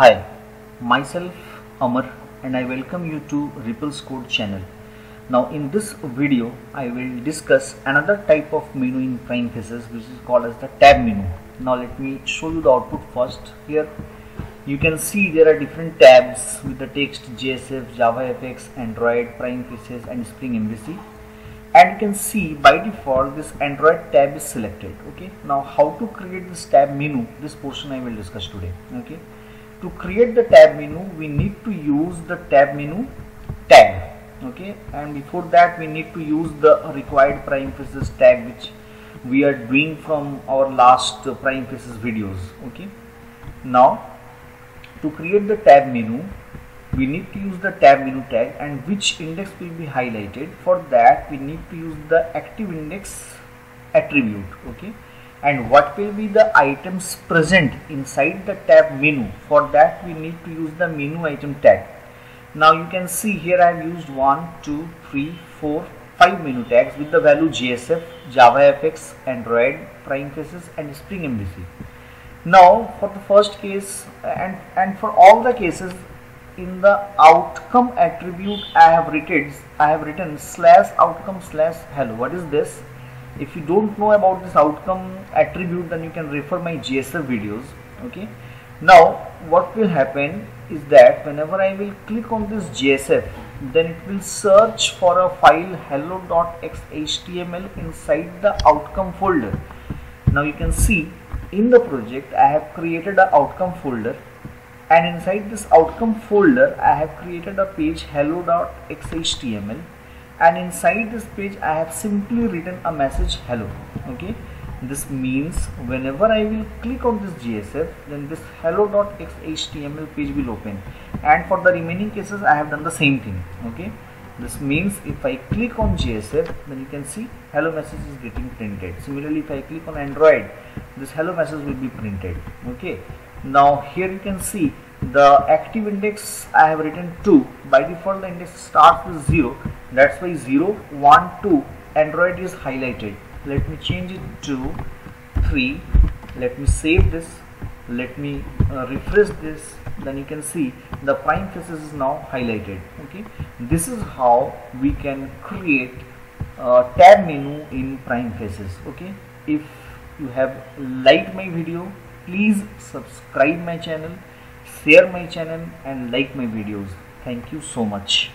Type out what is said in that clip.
Hi, myself Amar and I welcome you to Ripples Code channel. Now in this video I will discuss another type of menu in Prime Faces which is called as the tab menu. Now let me show you the output first. Here you can see there are different tabs with the text JSF, JavaFX, Android, Prime Faces and Spring MVC and you can see by default this Android tab is selected okay now how to create this tab menu this portion I will discuss today okay to create the tab menu we need to use the tab menu tag okay? And before that we need to use the required prime tag which we are doing from our last prime faces videos okay? Now to create the tab menu we need to use the tab menu tag and which index will be highlighted. For that we need to use the active index attribute okay and what will be the items present inside the tab menu? For that we need to use the menu item tag. Now you can see here I have used 1 2 3 4 5 menu tags with the value JSF JavaFX Android Prime Faces and Spring MVC now for the first case and and for all the cases in the outcome attribute I have written I have written slash outcome slash hello. What is this if you don't know about this outcome attribute then you can refer my JSF videos okay? Now what will happen is that whenever I will click on this JSF then it will search for a file hello.xhtml inside the outcome folder. Now you can see in the project I have created an outcome folder and inside this outcome folder I have created a page hello.xhtml and inside this page I have simply written a message hello. Okay? This means whenever I will click on this JSF then this hello.xhtml page will open. And for the remaining cases I have done the same thing. Okay? This means if I click on JSF then you can see hello message is getting printed. Similarly if I click on Android this hello message will be printed. Okay? Now here you can see the active index I have written 2 by default the index starts with 0 that's why 0 1 2 Android is highlighted. Let me change it to 3 let me save this. Let me uh, refresh this. Then you can see the prime faces is now highlighted. Okay? This is how we can create a tab menu in prime faces. Okay? If you have liked my video please subscribe my channel share my channel and like my videos. Thank you so much